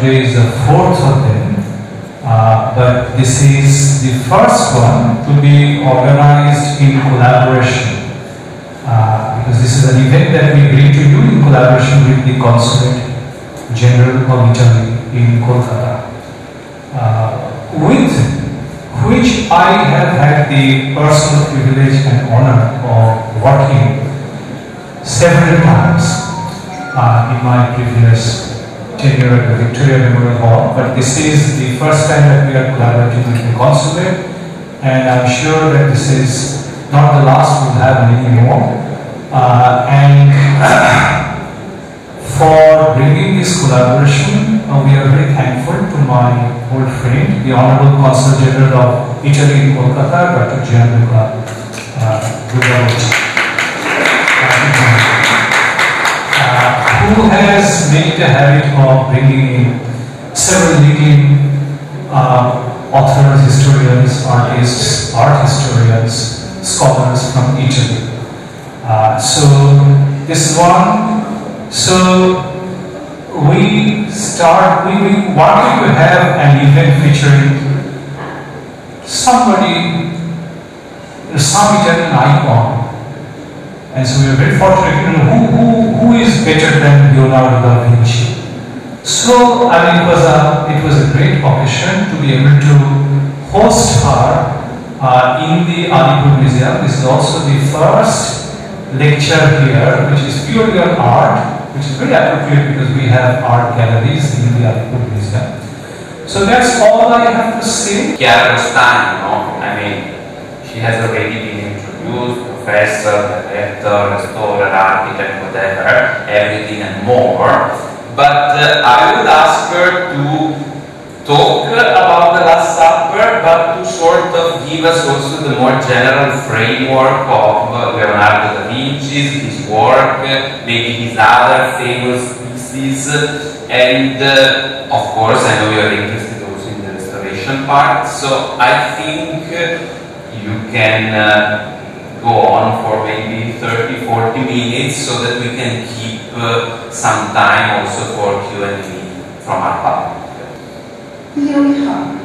today is the fourth of them, uh, but this is the first one to be organized in collaboration. Uh, because this is an event that we bring to you in collaboration with the Consulate General of Italy in Kolkata, uh, with which I have had the personal privilege and honor of working several times uh, in my previous tenure at the Victoria Memorial Hall, but this is the first time that we are collaborating with the consulate, and I'm sure that this is not the last we'll have many more. Uh, and for bringing this collaboration, uh, we are very thankful to my old friend, the Honorable Consul General of Italy in Kolkata, Dr. Gianluca uh, uh, who has made a habit of bringing in several leading uh, authors, historians, artists, art historians, scholars from Italy. Uh, so this is one. So we start, we, we wanted to have an event featuring somebody, some Italian icon. And so we are very fortunate, you know, who, who, who is better than Leonardo da Vinci? So, I mean, it was a, it was a great occasion to be able to host her uh, in the Alipore Museum. This is also the first lecture here, which is purely on art, which is very appropriate because we have art galleries in the Alipore Museum. So that's all I have to say. Chiara Rostagno, no? I mean, she has already been introduced, professor, director, restorer, architect, whatever, everything and more. But uh, I would ask her to talk about the Last Supper, but to sort of give us also the more general framework of Leonardo da Vinci's, his work, maybe his other famous pieces, and uh, of course I know you're interested also in the restoration part, so I think you can uh, go on for maybe 30, 40 minutes so that we can keep uh, some time also for Q&A from our public. Here we are,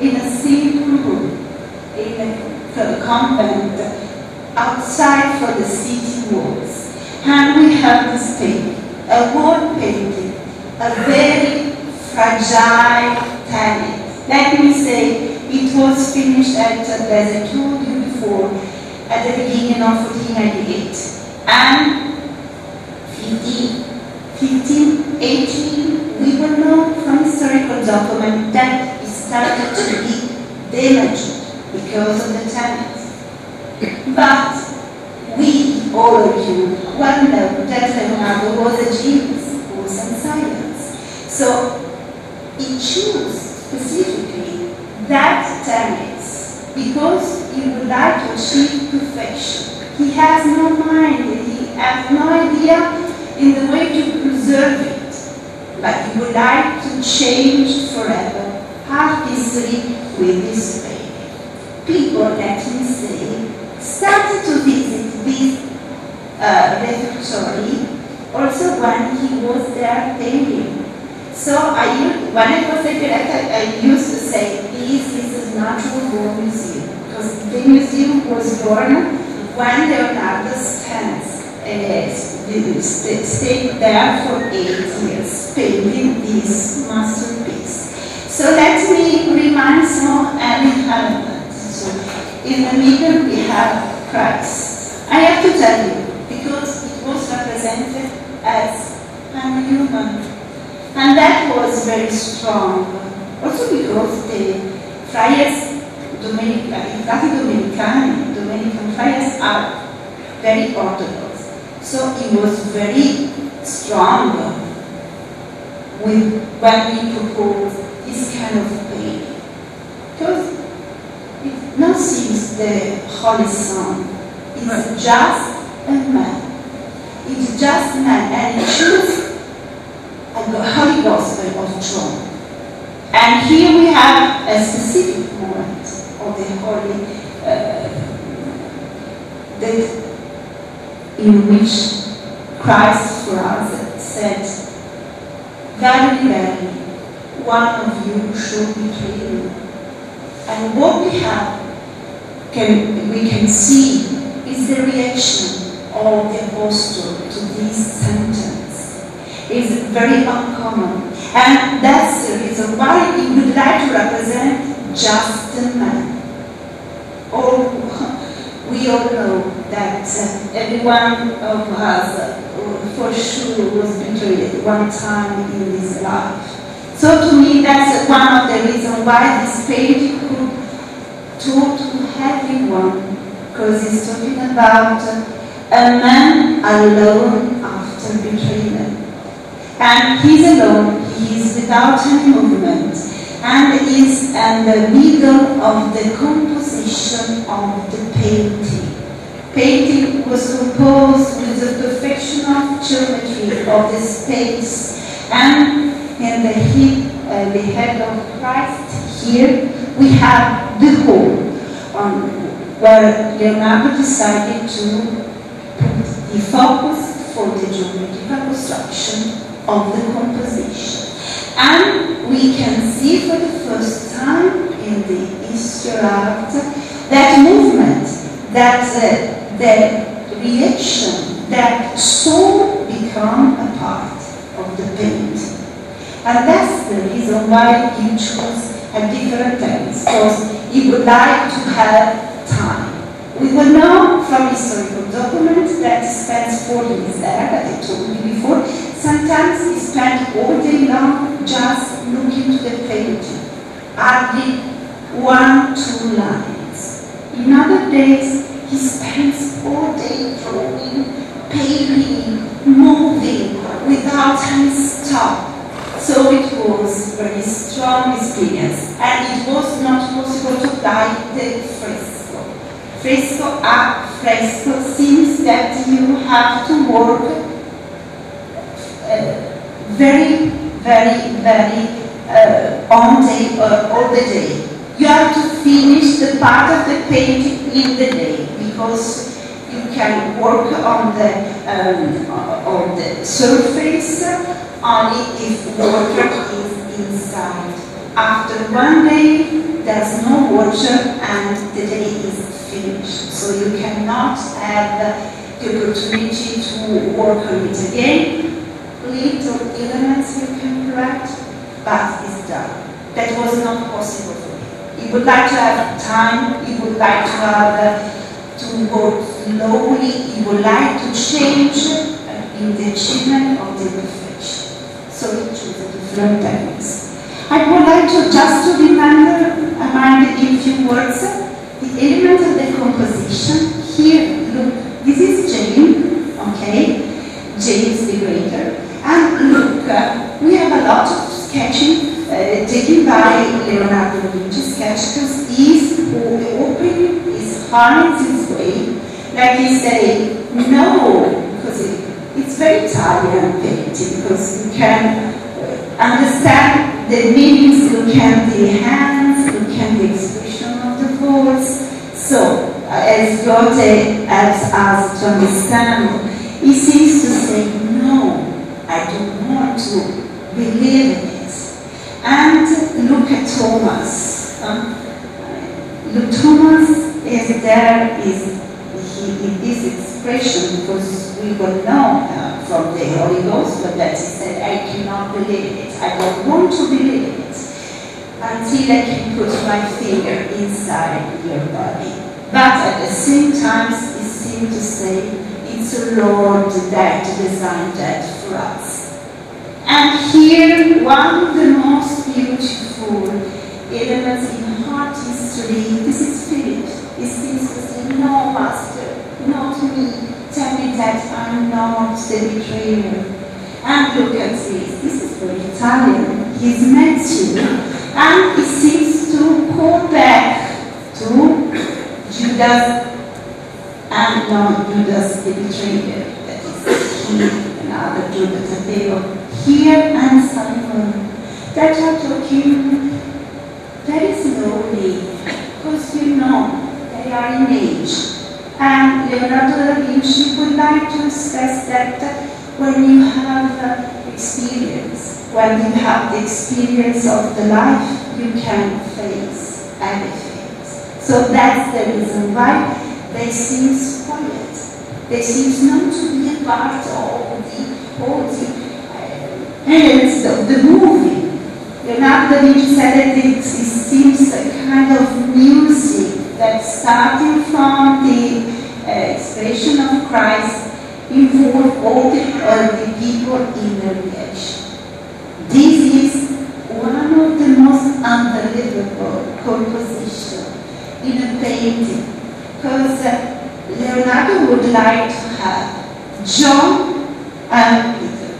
in a simple room, in a convent, outside for the city walls. And we have this painting, a wall painting, a very fragile talent. Let me say, it was finished at, as I before, at the beginning of 1498. And 15, 15, 18, we will know from historical document that it started to be damaged because of the talent. But we, all of you, well know that Leonardo was a genius, was in science. So he chose specifically that like to achieve perfection. He has no mind, he has no idea in the way to preserve it, but he would like to change forever art history with his painting. People, let me say, started to visit this uh, refectory also when he was there painting. So I when I was a director, I used to say, "Please, this is a natural born museum, the museum was born when Leonardo stands, uh, stayed there for eight years, painting this masterpiece. So let me remind some elements. So in the middle we have Christ. I have to tell you, because it was represented as a human. And that was very strong. Also because the friars, Dominica, Dominicani, Dominican friars are very orthodox. So he was very strong with when we proposed this kind of painting. Because it not seems the Holy Son. It's just a man. It's just a man and he chooses a Holy Gospel of John. And here we have a specific moment the Holy, uh, that in which Christ for us said, Verily, verily, one of you should betray me. And what we have, can, we can see, is the reaction of the apostle to this sentence. It's very uncommon. And that's the reason why he would like to represent just a man. Or we all know that uh, every one of us uh, for sure was betrayed one time in his life. So to me, that's one of the reasons why this painting could talk to everyone, because it's talking about a man alone after betrayal. And he's alone, he is without any movement, and is in the middle of the composition of the painting. Painting was composed with the perfection of geometry of the space and in the, hip, uh, the head of Christ here we have the hole um, where Leonardo decided to put the focus for the geometrical construction of the composition. And we can see for the first time in the Easter art that movement, that uh, the reaction, that soul become a part of the painting. And that's the reason why he chose a different times, because he would like to have. We will know from historical documents that he spends four days there, that I told you before. Sometimes he spent all day long just looking to the painting, adding one, two lines. In other days, he spends all day drawing, painting, moving, without any stop. So it was a very strong experience, and it was not possible to apply the fresco. Fresco a fresco seems that you have to work uh, very, very, very uh, on day uh, all the day. You have to finish the part of the painting in the day because you can work on the um, on the surface only if water is inside. After one day, there's no water and the day is So you cannot have the opportunity to work on it again. Little elements you can correct, but it's done. That was not possible for me. You would like to have time, you would like to have uh, to work slowly, you would like to change in the achievement of the perfection. So we choose a different techniques. I would like to just to remember, remind in few words, the element of the composition. Here, look, this is James, okay? James the Greater. And look, uh, we have a lot of sketching uh, taken by Leonardo da Vinci sketch because he's opening his heart his way, like he say, no, because it, it's very Italian painting because you can uh, understand the meanings, look at the hands, look at the expression of the voice. So, uh, as Goethe helps us to understand, he seems to say, no, I don't want to believe in it. And look at Thomas. Um, look, Thomas is there, is he, in this expression, because we will know uh, from the Holy Ghost, but that he said, I cannot believe it. I don't want to believe it until I can put my finger inside your body. But at the same time, it seems to say, it's the Lord that designed that for us. And here, one of the most beautiful elements in art history, this is Philip. To say, no, Master, not me. Tell me that I'm not the betrayer. And look at this. This is very Italian. He's met you. And he seems to go back to Judas and not Judas the betrayer. That is he, another Judas Tadeo. Here and Simon. That are talking very slowly, because you know they are in age. And Leonardo da Vinci would like to stress that when you have experience, when you have the experience of the life, you can face anything. So that's the reason why they seem quiet. They seem not to be a part of the, all the uh, of the movie. Leonardo Vinci said that it, it seems a kind of music that starting from the uh, expression of Christ involve all the, all the people in the reaction. This is one of the most unbelievable composition in a painting because Leonardo would like to have John and Peter.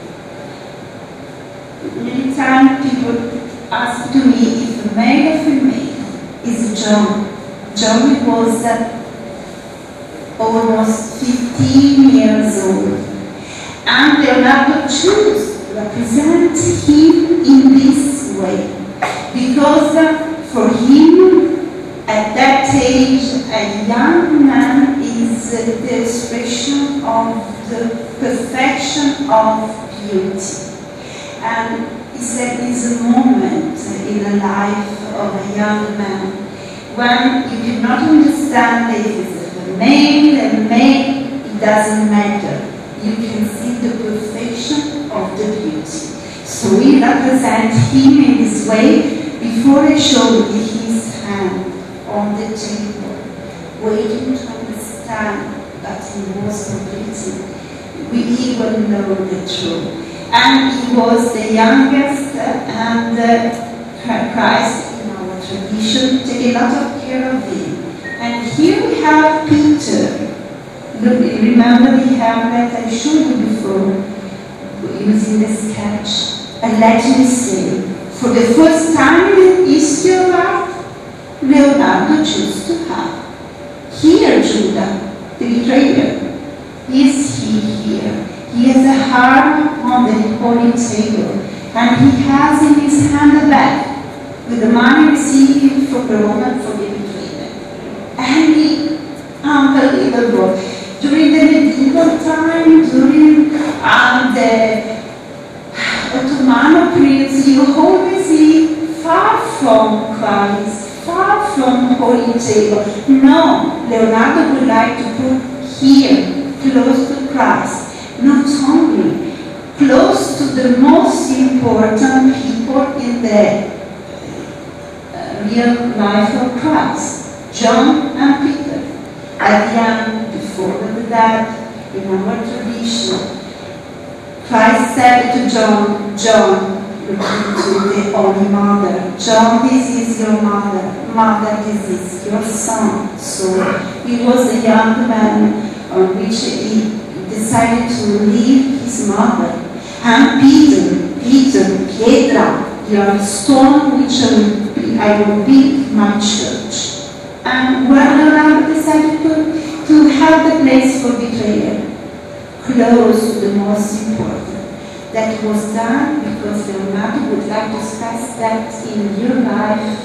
Many times people ask to me if male or female is John. John was uh, almost 15 years old. And Leonardo chose to represent him in this way because for him at that age a young man is the expression of the perfection of beauty. And he said it's a moment in the life of a young man when you do not understand it's a male and male, it doesn't matter. You can see the perfection of the beauty. So we represent him in this way before I show his hand on the table, waiting to understand that he was completing. We even know the truth. And he was the youngest and uh, Christ in our tradition take a lot of care of him. And here we have Peter. Look, remember the Hamlet I showed you before, using the sketch. And let me say, for the first time in the history of art, Leonardo chose to have. Here, Judah, the betrayer, is he here? He has a harp on the holy table, and he has in his hand a bag with the money received from the Roman for the betrayer. And he, unbelievable. From holy table. No, Leonardo would like to put here, close to Christ, not only close to the most important people in the uh, real life of Christ, John and Peter. At the end, before that, in our tradition, Christ said to John, John, to the Holy Mother, John, this is your mother, mother, this is your son. So he was a young man on which he decided to leave his mother. And Peter, Peter, Pietra, you are the stone which I will, build my church. And when Leonardo decided to, to have the place for betrayal, close to the most important. That was done because Leonardo would like to stress that in your life,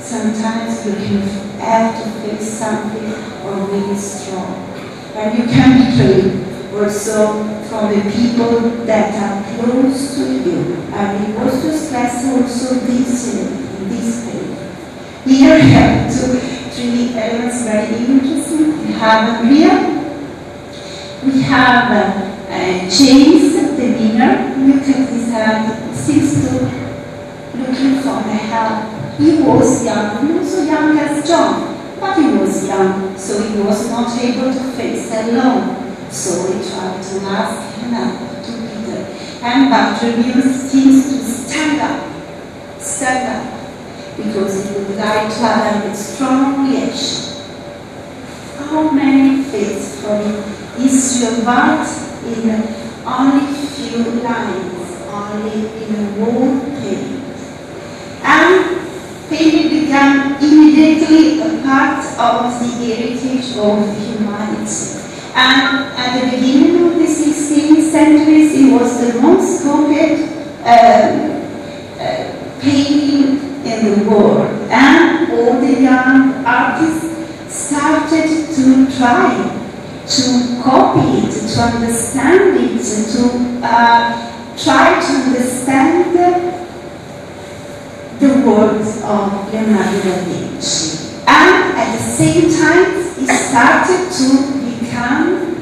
sometimes you have to face something or really strong. And you can be betray also from the people that are close to you. And he wants to stress also this in this page. Here we have two, three elements very interesting. We have a real we have uh, uh, James, Look his hand. Seems to looking for the help. He was young, not so young as John, but he was young, so he was not able to face alone. So he tried to ask help to Peter. And Bartholomew seems to stand up, stand up, because he would like to have a strong reaction. How many history of art in only few lines, only in a wall page. And painting became immediately a part of the heritage of humanity. And at the beginning of the 16th century, it was the most copied um, uh, painting in the world. And all the young artists started to try to copy it, to understand it, to uh, try to understand the works of Leonardo da Vinci. And at the same time, he started to become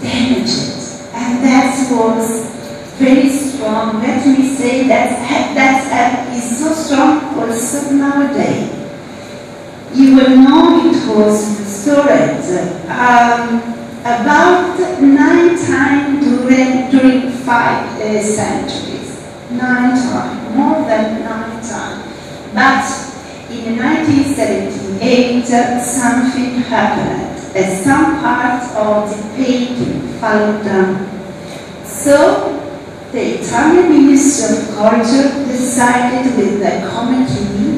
damaged. And that was very strong. Let me say that that is so strong also nowadays. You will know it was stored um, about nine times during, during five uh, centuries. Nine times, more than nine times. But in 1978, uh, something happened. Uh, some parts of the painting fell down. So the Italian Ministry of Culture decided with the committee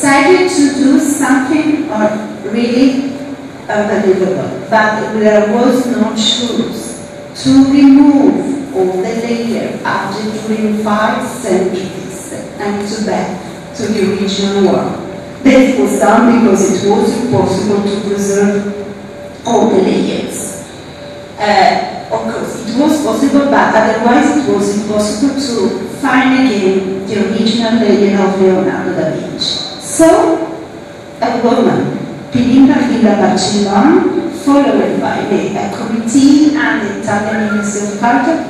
decided to do something uh, really unbelievable. But there was no choice to remove all the layer after during five centuries and to back to the original one. This was done because it was impossible to preserve all the layers. Uh, of course, it was possible, but otherwise it was impossible to find again the original layer of Leonardo da Vinci. So, a woman, Pinin Brambilla Barcilon, followed by the a committee and the Italian Ministry of Culture,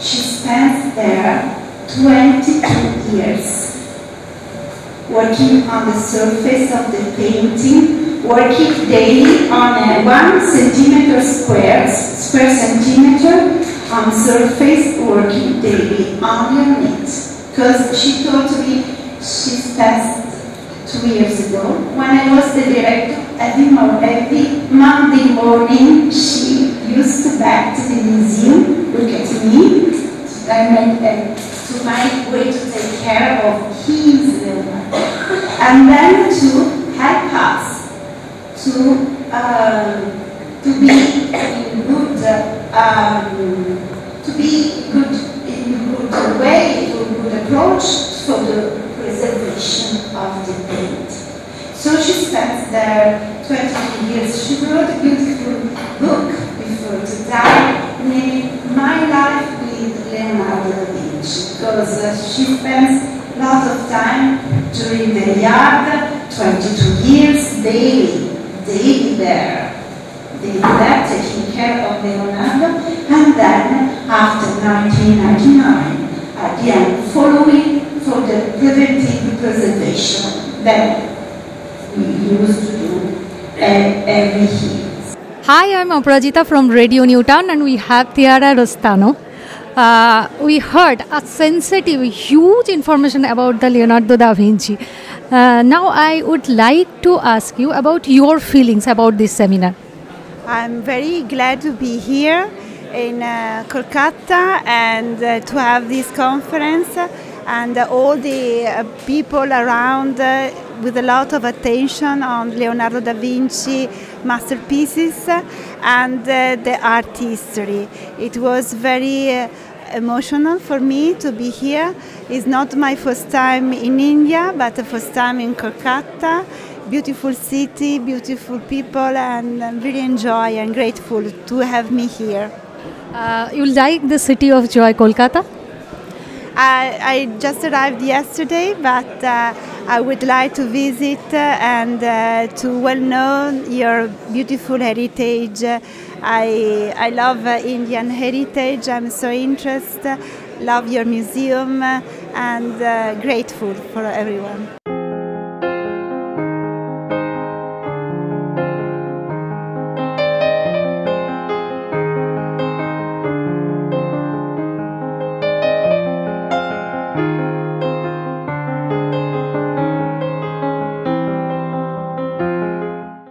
she spent there 22 years working on the surface of the painting, working daily on a one centimeter square, square centimeter on surface, working daily only on it. Because she told me she passed two years ago when I was the director every, every Monday morning she used to back to the museum, look at me, and, to my way to take care of his. And then to help us to, um, to be in good, um, to be good in good way, to good approach for the of paint. So she spent there 22 years. She wrote a beautiful book before to die, named My Life with Leonardo da Vinci, because uh, she spends a lot of time during the yard, 22 years daily, daily there. Daily there, taking care of Leonardo, and then after 1999, again following for the preventive preservation that we used to do every year. Hi, I'm Aparajita from Radio Newtown, and we have Chiara Rostagno. Uh, we heard a sensitive, huge information about the Leonardo da Vinci. Uh, now, I would like to ask you about your feelings about this seminar. I'm very glad to be here in uh, Kolkata and uh, to have this conference and uh, all the uh, people around uh, with a lot of attention on Leonardo da Vinci masterpieces and the art history. It was very emotional for me to be here. It's not my first time in India, but the first time in Kolkata. Beautiful city, beautiful people, and I'm really enjoy and grateful to have me here. Uh, you like the city of joy, Kolkata? I, I just arrived yesterday, but uh, I would like to visit uh, and uh, to well know your beautiful heritage. I, I love uh, Indian heritage. I'm so interested. Love your museum and uh, grateful for everyone.